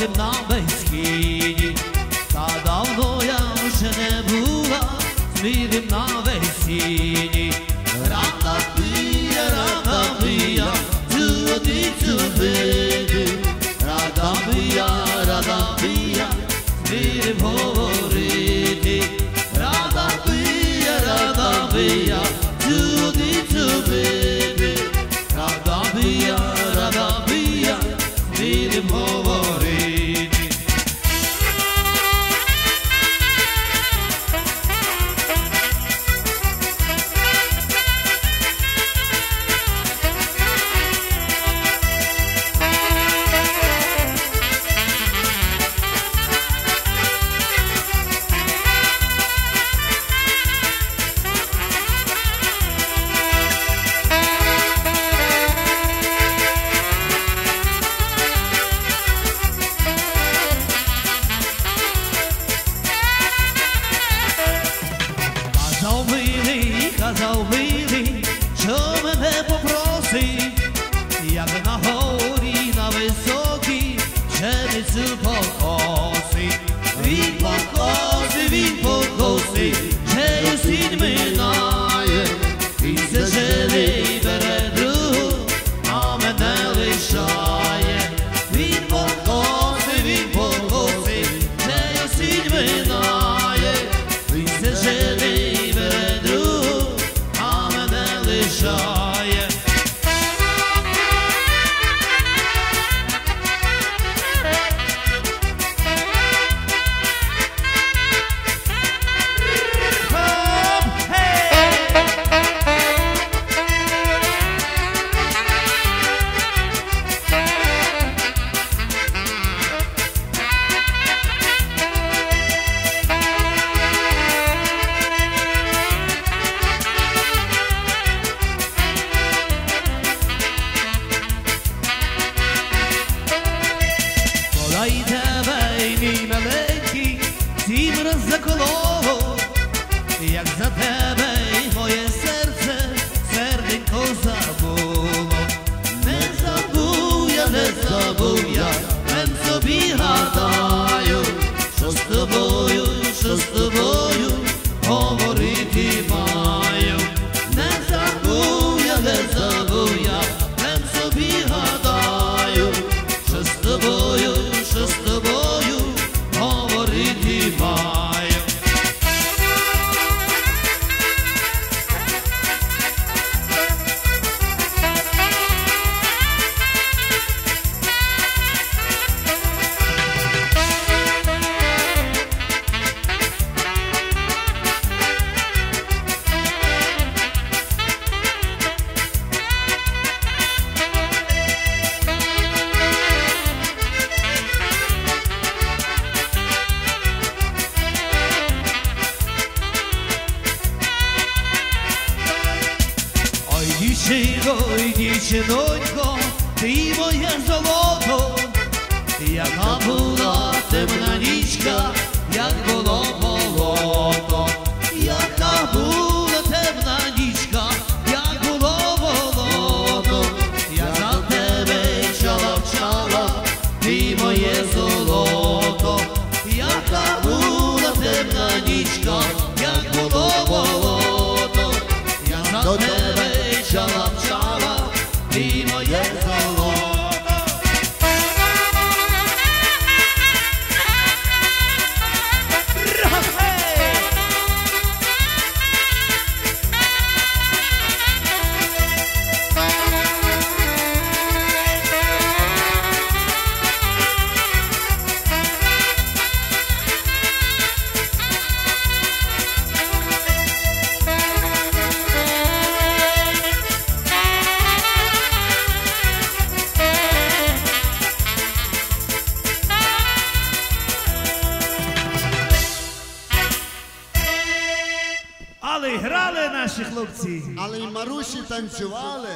Bogiem nawejski Ta dawno ja już nie była Z miłym nawejski Rata pija, rata pija Cudy, cudy Rata pija, rata vili që me dhe po prosi Ja dhe na hori, na vesoki që mi cëpo Më në të bëjha të ajo, shumë të gjiroj një që dojnë Ti më jenë Let's грали наші хлопці. Але й маруші танцювали.